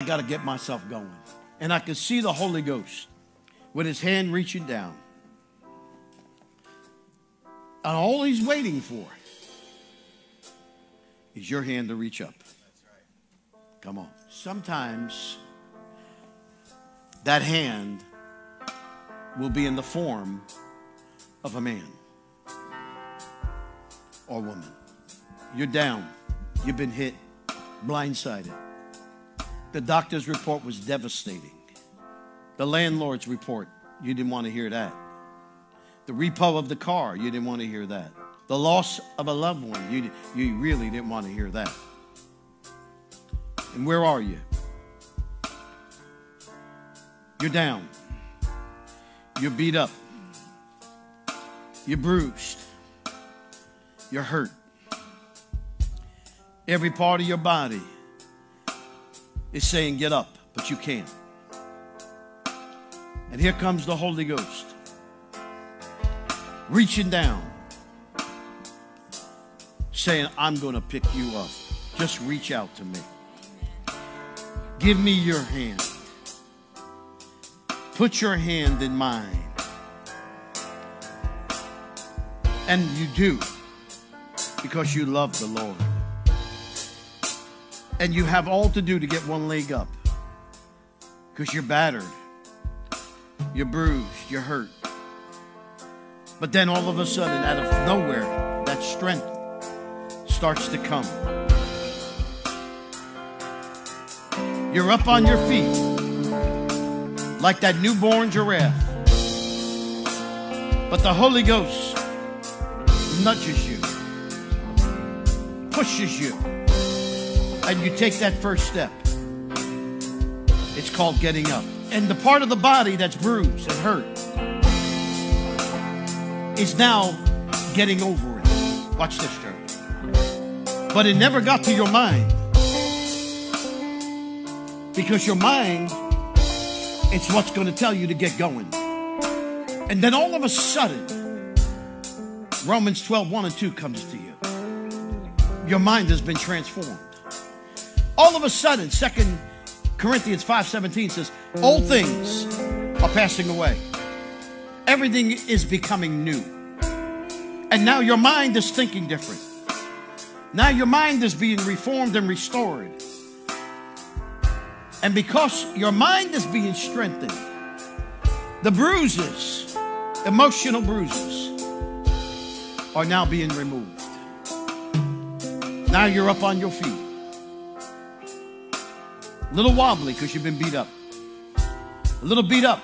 I got to get myself going. And I could see the Holy Ghost with his hand reaching down. And all he's waiting for is your hand to reach up. Come on. Sometimes that hand will be in the form of a man or woman. You're down. You've been hit, blindsided. The doctor's report was devastating. The landlord's report, you didn't want to hear that. The repo of the car, you didn't want to hear that. The loss of a loved one, you, you really didn't want to hear that. And where are you? You're down. You're beat up. You're bruised. You're hurt. Every part of your body is saying, Get up, but you can't. And here comes the Holy Ghost reaching down, saying, I'm going to pick you up. Just reach out to me. Give me your hand. Put your hand in mine. And you do because you love the Lord. And you have all to do to get one leg up because you're battered, you're bruised, you're hurt. But then all of a sudden, out of nowhere, that strength starts to come. You're up on your feet like that newborn giraffe. But the Holy Ghost nudges you, pushes you, and you take that first step. It's called getting up. And the part of the body that's bruised and hurt is now getting over it. Watch this, church. But it never got to your mind. Because your mind, it's what's going to tell you to get going. And then all of a sudden, Romans 12, 1 and 2 comes to you. Your mind has been transformed. All of a sudden, Second Corinthians 5 17 says, Old things are passing away. Everything is becoming new. And now your mind is thinking different. Now your mind is being reformed and restored. And because your mind is being strengthened, the bruises, emotional bruises, are now being removed. Now you're up on your feet. A little wobbly because you've been beat up. A little beat up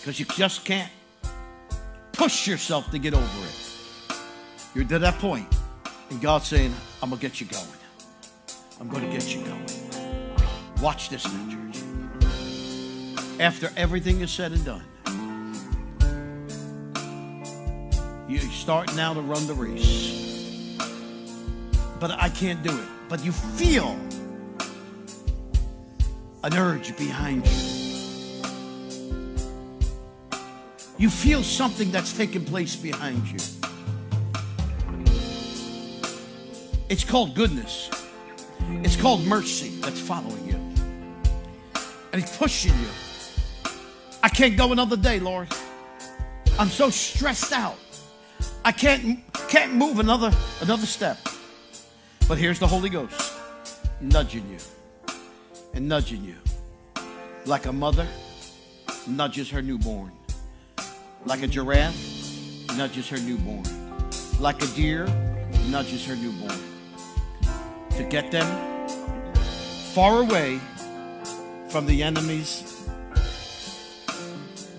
because you just can't push yourself to get over it. You're to that point, and God's saying, I'm going to get you going. I'm going to get you going. Watch this now, church. After everything is said and done, you start now to run the race. But I can't do it. But you feel an urge behind you. You feel something that's taking place behind you. It's called goodness. It's called mercy that's following you. And He's pushing you. I can't go another day, Lord. I'm so stressed out. I can't can't move another another step. But here's the Holy Ghost nudging you and nudging you like a mother nudges her newborn, like a giraffe nudges her newborn, like a deer nudges her newborn to get them far away from the enemy's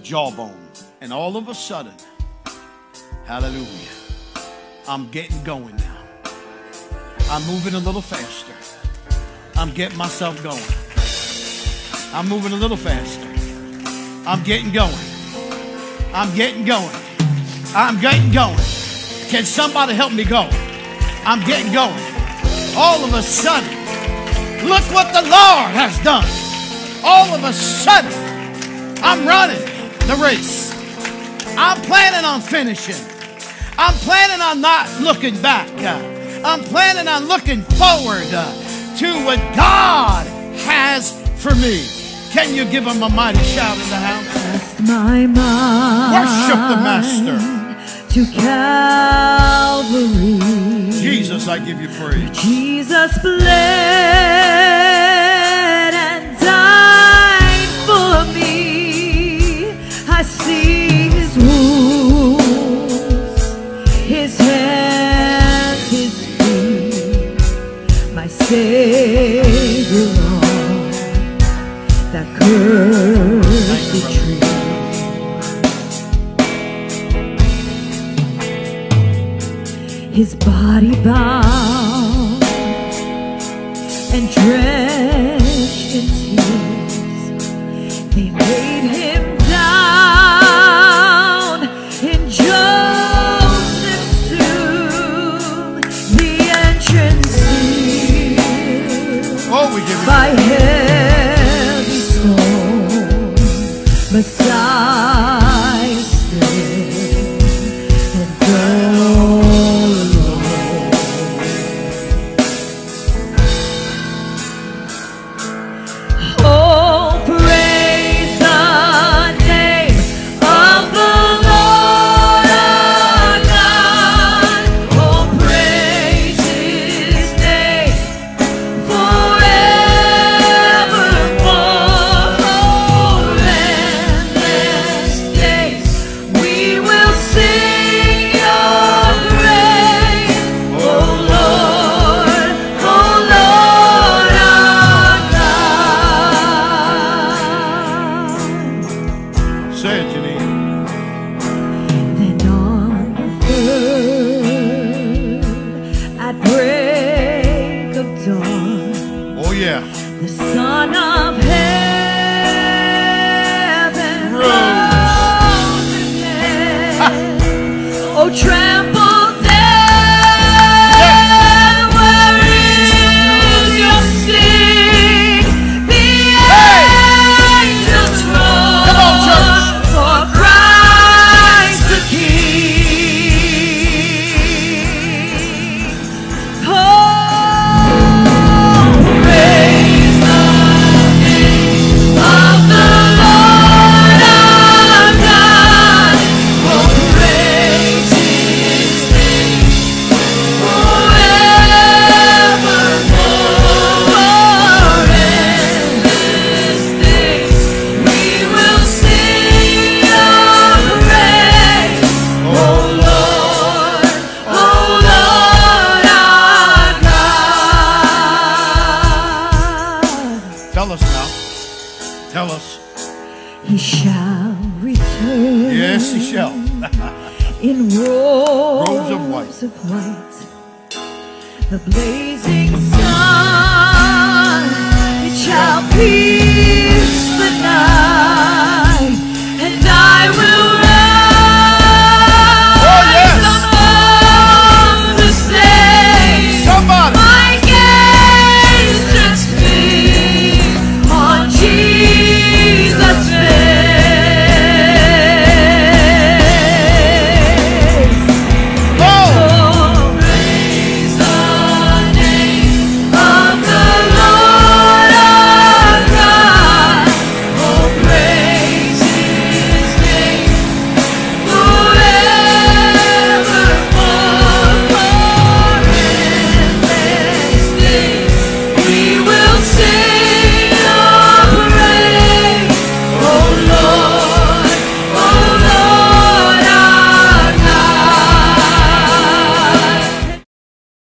jawbone. And all of a sudden, hallelujah, I'm getting going now. I'm moving a little faster. I'm getting myself going. I'm moving a little faster. I'm getting going. I'm getting going. I'm getting going. Can somebody help me go? I'm getting going. All of a sudden, look what the Lord has done. All of a sudden, I'm running the race. I'm planning on finishing. I'm planning on not looking back. I'm planning on looking forward to what God has for me. Can you give him a mighty shout in the house? Cast my mind Worship the Master. to Calvary. Jesus, I give you praise. Jesus bled and died for me. I see his wounds, his hands, his feet, my Savior that cursed tree. his body bowed and drenched Messiah the Son of Heaven Rose. again. Oh, He shall return. Yes, he shall. in robes, of white. Of white. The blazing sun, it shall pierce the night, and I will.